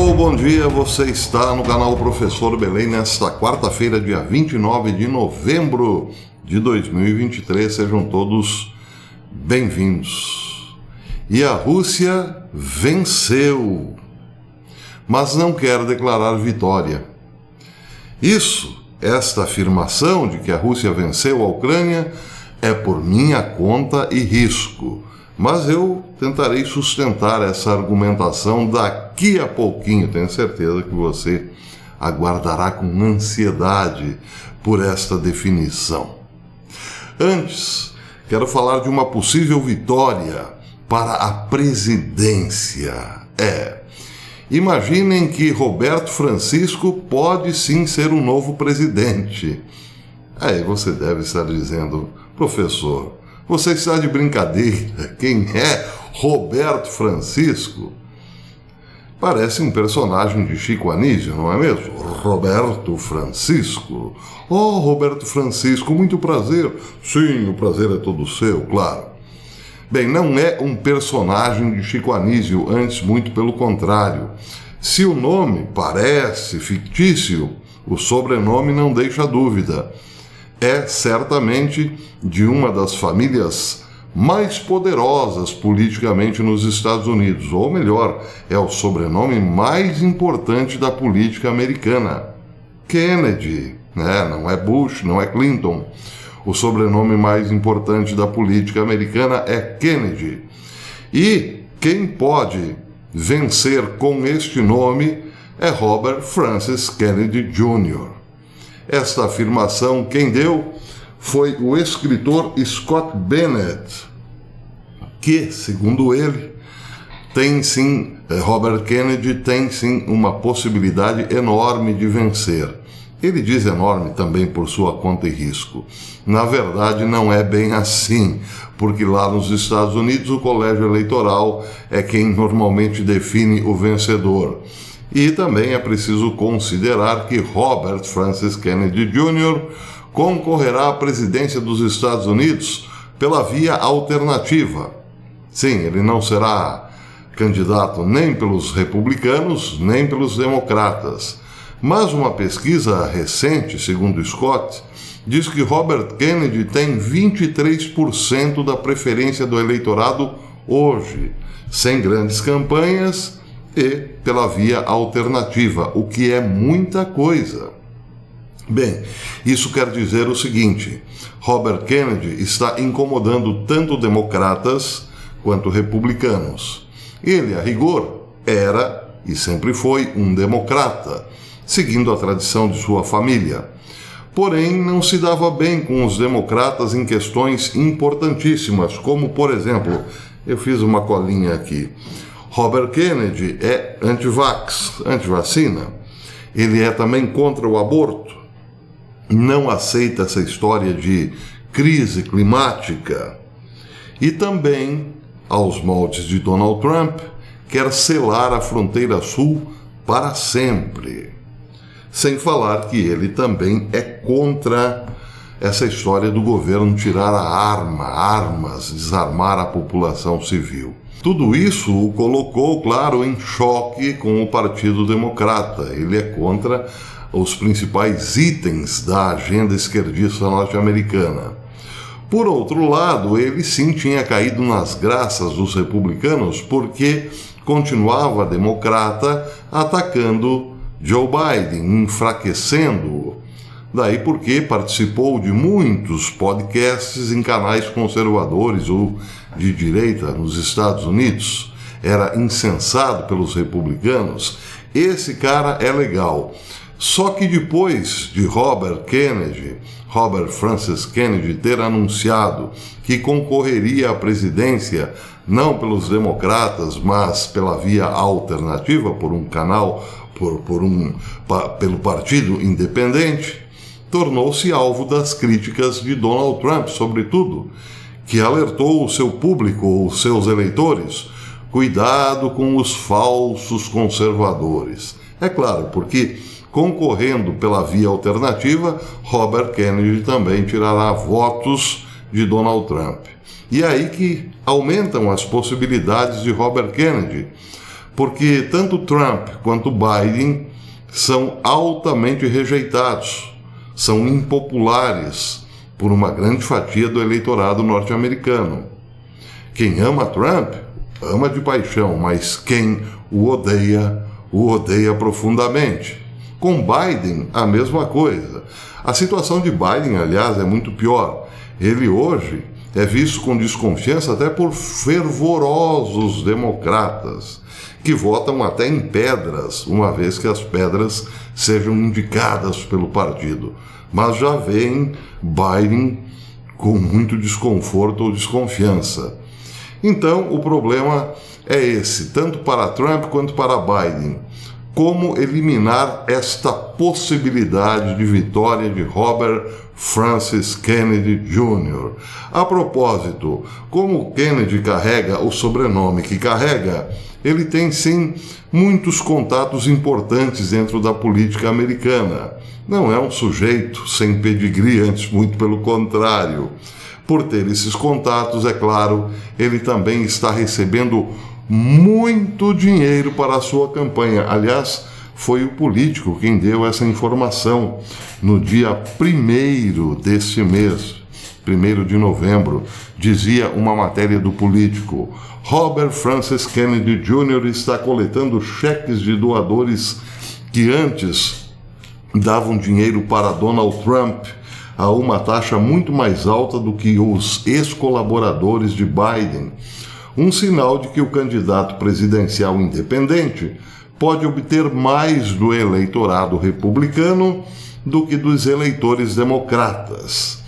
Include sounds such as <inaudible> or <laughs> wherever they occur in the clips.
Bom dia. Você está no canal Professor Belém nesta quarta-feira, dia 29 de novembro de 2023. Sejam todos bem-vindos. E a Rússia venceu, mas não quer declarar vitória. Isso, esta afirmação de que a Rússia venceu a Ucrânia, é por minha conta e risco mas eu tentarei sustentar essa argumentação daqui a pouquinho. Tenho certeza que você aguardará com ansiedade por esta definição. Antes, quero falar de uma possível vitória para a presidência. É. Imaginem que Roberto Francisco pode sim ser o novo presidente. Aí você deve estar dizendo, professor, você está de brincadeira. Quem é Roberto Francisco? Parece um personagem de Chico Anísio, não é mesmo? Roberto Francisco. Oh, Roberto Francisco, muito prazer. Sim, o prazer é todo seu, claro. Bem, não é um personagem de Chico Anísio, antes muito pelo contrário. Se o nome parece fictício, o sobrenome não deixa dúvida é certamente de uma das famílias mais poderosas politicamente nos Estados Unidos, ou melhor, é o sobrenome mais importante da política americana. Kennedy, né? não é Bush, não é Clinton. O sobrenome mais importante da política americana é Kennedy. E quem pode vencer com este nome é Robert Francis Kennedy Jr. Esta afirmação quem deu foi o escritor Scott Bennett, que, segundo ele, tem sim, eh, Robert Kennedy tem sim uma possibilidade enorme de vencer. Ele diz enorme também por sua conta e risco. Na verdade, não é bem assim, porque lá nos Estados Unidos o colégio eleitoral é quem normalmente define o vencedor. E também é preciso considerar que Robert Francis Kennedy Jr. concorrerá à presidência dos Estados Unidos pela via alternativa. Sim, ele não será candidato nem pelos republicanos, nem pelos democratas. Mas uma pesquisa recente, segundo Scott, diz que Robert Kennedy tem 23% da preferência do eleitorado hoje, sem grandes campanhas e pela via alternativa, o que é muita coisa. Bem, isso quer dizer o seguinte: Robert Kennedy está incomodando tanto democratas quanto republicanos. Ele, a rigor, era e sempre foi um democrata, seguindo a tradição de sua família. Porém, não se dava bem com os democratas em questões importantíssimas, como, por exemplo, eu fiz uma colinha aqui. Robert Kennedy é anti-vax, anti-vacina. Ele é também contra o aborto. Não aceita essa história de crise climática. E também, aos moldes de Donald Trump, quer selar a fronteira sul para sempre. Sem falar que ele também é contra essa história do governo tirar a arma, armas, desarmar a população civil. Tudo isso o colocou, claro, em choque com o Partido Democrata. Ele é contra os principais itens da agenda esquerdista norte-americana. Por outro lado, ele sim tinha caído nas graças dos republicanos porque continuava democrata atacando Joe Biden, enfraquecendo-o. Daí porque participou de muitos podcasts em canais conservadores ou de direita nos Estados Unidos, era incensado pelos republicanos, esse cara é legal. Só que depois de Robert Kennedy, Robert Francis Kennedy, ter anunciado que concorreria à presidência não pelos democratas, mas pela via alternativa, por um canal, por, por um, pa, pelo Partido Independente, tornou-se alvo das críticas de Donald Trump, sobretudo, que alertou o seu público, os seus eleitores, cuidado com os falsos conservadores. É claro, porque concorrendo pela via alternativa, Robert Kennedy também tirará votos de Donald Trump. E é aí que aumentam as possibilidades de Robert Kennedy, porque tanto Trump quanto Biden são altamente rejeitados, são impopulares por uma grande fatia do eleitorado norte-americano. Quem ama Trump, ama de paixão, mas quem o odeia, o odeia profundamente. Com Biden, a mesma coisa. A situação de Biden, aliás, é muito pior. Ele hoje é visto com desconfiança até por fervorosos democratas, que votam até em pedras, uma vez que as pedras sejam indicadas pelo partido. Mas já veem Biden com muito desconforto ou desconfiança. Então, o problema é esse, tanto para Trump quanto para Biden. Como eliminar esta possibilidade de vitória de Robert Francis Kennedy Jr. A propósito, como Kennedy carrega o sobrenome que carrega, ele tem sim muitos contatos importantes dentro da política americana. Não é um sujeito sem pedigree, antes muito pelo contrário. Por ter esses contatos, é claro, ele também está recebendo muito dinheiro para a sua campanha. Aliás, foi o político quem deu essa informação no dia 1 deste mês, 1 de novembro, dizia uma matéria do político. Robert Francis Kennedy Jr. está coletando cheques de doadores que antes davam dinheiro para Donald Trump a uma taxa muito mais alta do que os ex-colaboradores de Biden. Um sinal de que o candidato presidencial independente pode obter mais do eleitorado republicano do que dos eleitores democratas.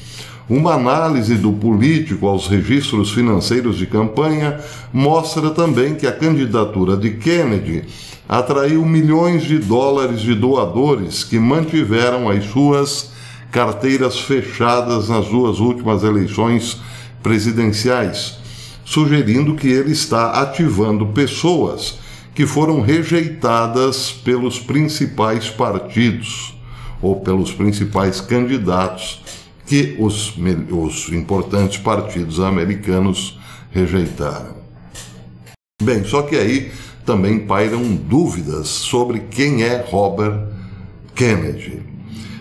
Uma análise do político aos registros financeiros de campanha mostra também que a candidatura de Kennedy atraiu milhões de dólares de doadores que mantiveram as suas carteiras fechadas nas duas últimas eleições presidenciais, sugerindo que ele está ativando pessoas que foram rejeitadas pelos principais partidos ou pelos principais candidatos que os, os importantes partidos americanos rejeitaram. Bem, só que aí também pairam dúvidas sobre quem é Robert Kennedy.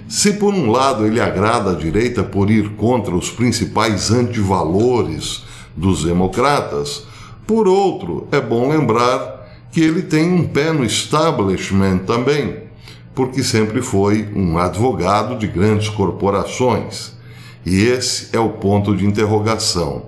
Se por um lado ele agrada a direita por ir contra os principais antivalores dos democratas, por outro, é bom lembrar que ele tem um pé no establishment também, porque sempre foi um advogado de grandes corporações. E esse é o ponto de interrogação.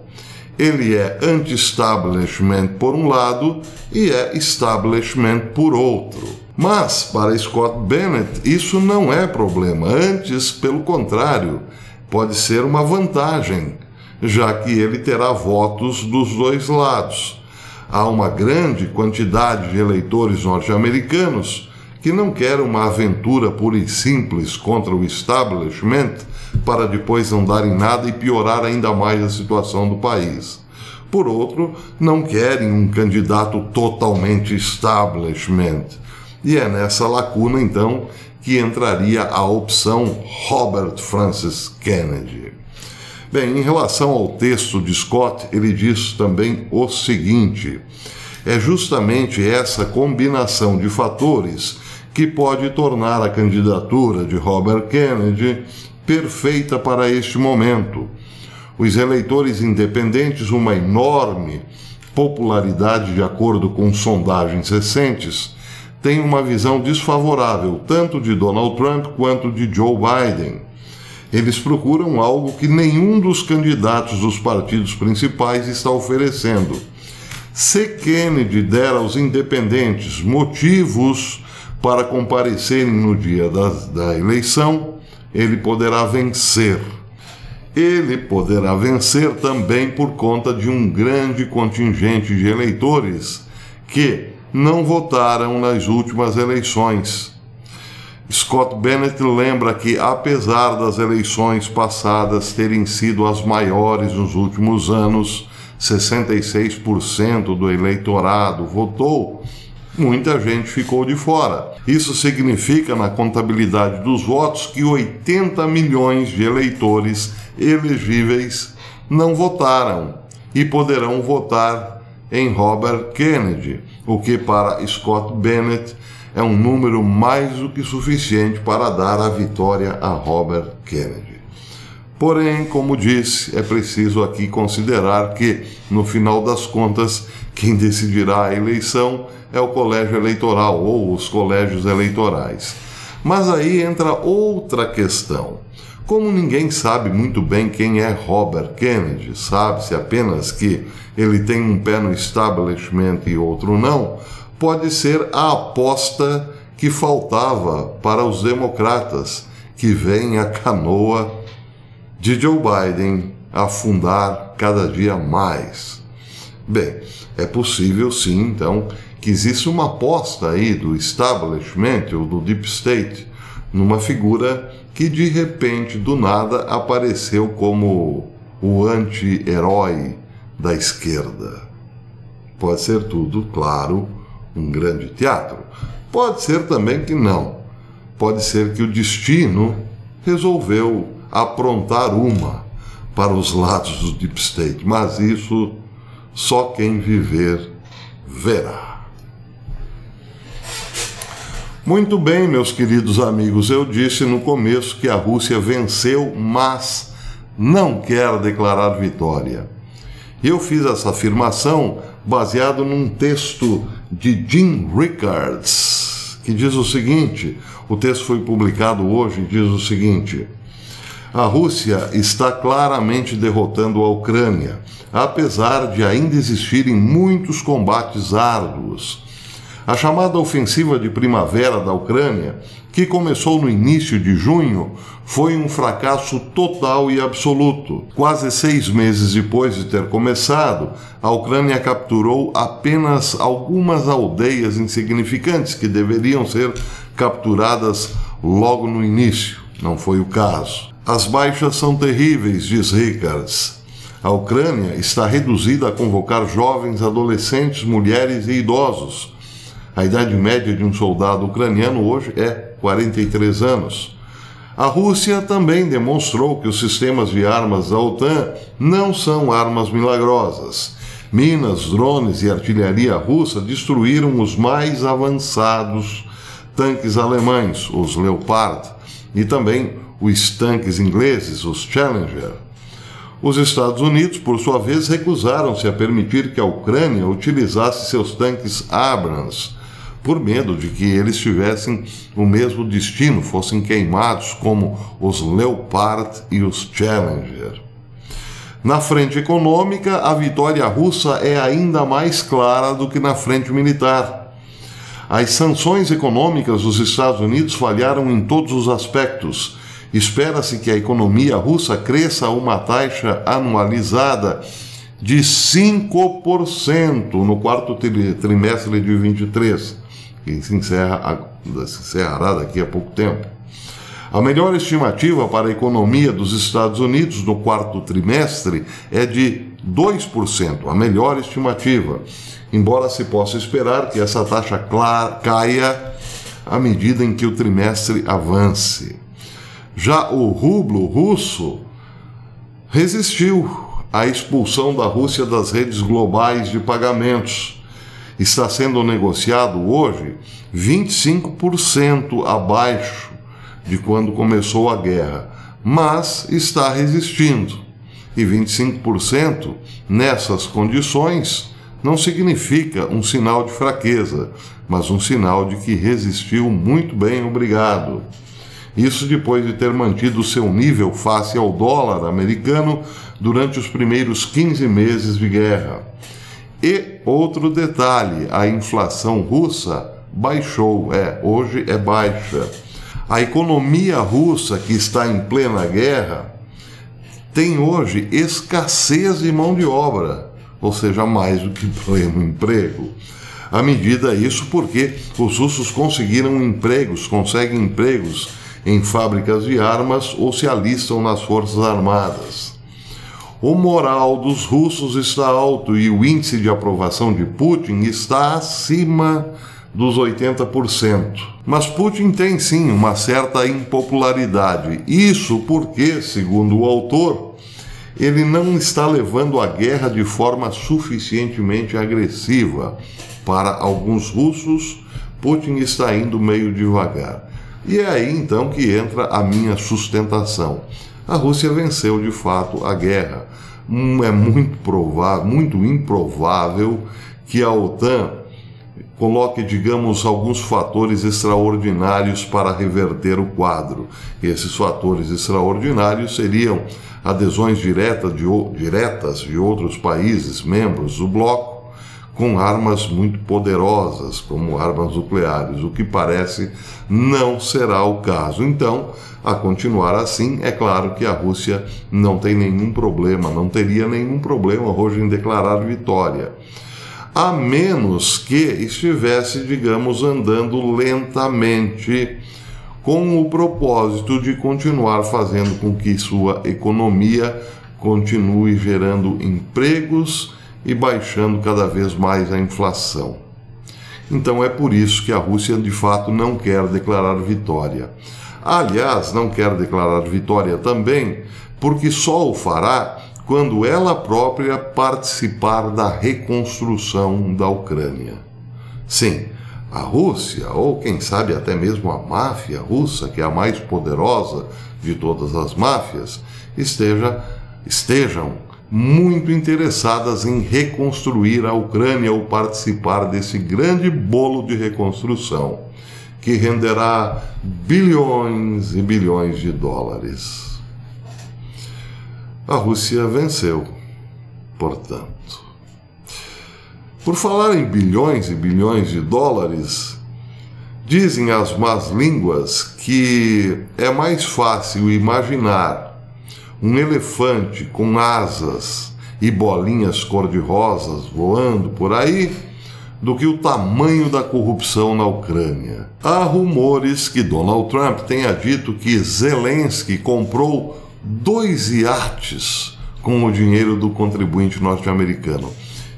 Ele é anti-establishment por um lado e é establishment por outro. Mas, para Scott Bennett, isso não é problema. Antes, pelo contrário, pode ser uma vantagem, já que ele terá votos dos dois lados. Há uma grande quantidade de eleitores norte-americanos que não querem uma aventura pura e simples contra o establishment para depois não darem nada e piorar ainda mais a situação do país. Por outro, não querem um candidato totalmente establishment e é nessa lacuna, então, que entraria a opção Robert Francis Kennedy. Bem, em relação ao texto de Scott, ele diz também o seguinte: é justamente essa combinação de fatores que pode tornar a candidatura de Robert Kennedy perfeita para este momento. Os eleitores independentes, uma enorme popularidade de acordo com sondagens recentes, tem uma visão desfavorável tanto de Donald Trump quanto de Joe Biden. Eles procuram algo que nenhum dos candidatos dos partidos principais está oferecendo. Se Kennedy der aos independentes motivos para comparecerem no dia da, da eleição, ele poderá vencer. Ele poderá vencer também por conta de um grande contingente de eleitores que, não votaram nas últimas eleições. Scott Bennett lembra que, apesar das eleições passadas terem sido as maiores nos últimos anos, 66% do eleitorado votou, muita gente ficou de fora. Isso significa, na contabilidade dos votos, que 80 milhões de eleitores elegíveis não votaram e poderão votar em Robert Kennedy, o que para Scott Bennett é um número mais do que suficiente para dar a vitória a Robert Kennedy. Porém, como disse, é preciso aqui considerar que, no final das contas, quem decidirá a eleição é o colégio eleitoral ou os colégios eleitorais. Mas aí entra outra questão. Como ninguém sabe muito bem quem é Robert Kennedy, sabe-se apenas que ele tem um pé no establishment e outro não, pode ser a aposta que faltava para os democratas, que vem a canoa de Joe Biden afundar cada dia mais. Bem, é possível sim, então, que existe uma aposta aí do establishment ou do deep state numa figura que de repente, do nada, apareceu como o anti-herói da esquerda. Pode ser tudo, claro, um grande teatro. Pode ser também que não. Pode ser que o destino resolveu aprontar uma para os lados do Deep State, mas isso só quem viver verá. Muito bem, meus queridos amigos, eu disse no começo que a Rússia venceu, mas não quer declarar vitória. Eu fiz essa afirmação baseado num texto de Jim Rickards, que diz o seguinte: o texto foi publicado hoje diz o seguinte. A Rússia está claramente derrotando a Ucrânia, apesar de ainda existirem muitos combates árduos. A chamada ofensiva de primavera da Ucrânia, que começou no início de junho, foi um fracasso total e absoluto. Quase seis meses depois de ter começado, a Ucrânia capturou apenas algumas aldeias insignificantes que deveriam ser capturadas logo no início. Não foi o caso. As baixas são terríveis, diz Rickards. A Ucrânia está reduzida a convocar jovens, adolescentes, mulheres e idosos a idade média de um soldado ucraniano hoje é 43 anos. A Rússia também demonstrou que os sistemas de armas da OTAN não são armas milagrosas. Minas, drones e artilharia russa destruíram os mais avançados tanques alemães, os Leopard, e também os tanques ingleses, os Challenger. Os Estados Unidos, por sua vez, recusaram-se a permitir que a Ucrânia utilizasse seus tanques Abrams por medo de que eles tivessem o mesmo destino, fossem queimados como os Leopard e os Challenger. Na frente econômica, a vitória russa é ainda mais clara do que na frente militar. As sanções econômicas dos Estados Unidos falharam em todos os aspectos. Espera-se que a economia russa cresça a uma taxa anualizada de 5% no quarto trimestre de 23 que se, encerra, se encerrará daqui a pouco tempo. A melhor estimativa para a economia dos Estados Unidos no quarto trimestre é de 2%, a melhor estimativa, embora se possa esperar que essa taxa caia à medida em que o trimestre avance. Já o rublo russo resistiu à expulsão da Rússia das redes globais de pagamentos está sendo negociado hoje 25% abaixo de quando começou a guerra, mas está resistindo. E 25% nessas condições não significa um sinal de fraqueza, mas um sinal de que resistiu muito bem, obrigado. Isso depois de ter mantido seu nível face ao dólar americano durante os primeiros 15 meses de guerra. E outro detalhe: a inflação russa baixou, é, hoje é baixa. A economia russa, que está em plena guerra, tem hoje escassez de mão de obra, ou seja, mais do que <laughs> pleno emprego. À medida isso porque os russos conseguiram empregos, conseguem empregos em fábricas de armas ou se alistam nas forças armadas. O moral dos russos está alto e o índice de aprovação de Putin está acima dos 80%. Mas Putin tem sim uma certa impopularidade. Isso porque, segundo o autor, ele não está levando a guerra de forma suficientemente agressiva. Para alguns russos, Putin está indo meio devagar. E é aí então que entra a minha sustentação. A Rússia venceu de fato a guerra. Hum, é muito provável, muito improvável que a OTAN coloque, digamos, alguns fatores extraordinários para reverter o quadro. Esses fatores extraordinários seriam adesões diretas de, diretas de outros países membros do bloco com armas muito poderosas, como armas nucleares, o que parece não será o caso. Então, a continuar assim, é claro que a Rússia não tem nenhum problema, não teria nenhum problema hoje em declarar vitória. A menos que estivesse, digamos, andando lentamente, com o propósito de continuar fazendo com que sua economia continue gerando empregos e baixando cada vez mais a inflação. Então é por isso que a Rússia de fato não quer declarar vitória. Aliás, não quer declarar vitória também porque só o fará quando ela própria participar da reconstrução da Ucrânia. Sim, a Rússia, ou quem sabe até mesmo a máfia russa, que é a mais poderosa de todas as máfias, esteja, estejam muito interessadas em reconstruir a Ucrânia ou participar desse grande bolo de reconstrução, que renderá bilhões e bilhões de dólares. A Rússia venceu, portanto. Por falar em bilhões e bilhões de dólares, dizem as más línguas que é mais fácil imaginar um elefante com asas e bolinhas cor-de-rosas voando por aí do que o tamanho da corrupção na Ucrânia. Há rumores que Donald Trump tenha dito que Zelensky comprou dois iates com o dinheiro do contribuinte norte-americano.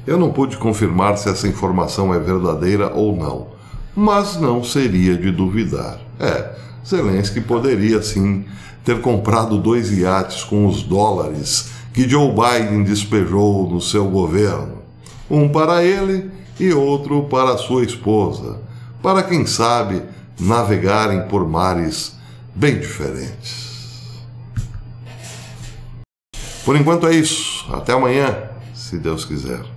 Eu não pude confirmar se essa informação é verdadeira ou não, mas não seria de duvidar. É, Zelensky poderia sim ter comprado dois iates com os dólares que Joe Biden despejou no seu governo. Um para ele e outro para sua esposa, para quem sabe navegarem por mares bem diferentes. Por enquanto é isso. Até amanhã, se Deus quiser.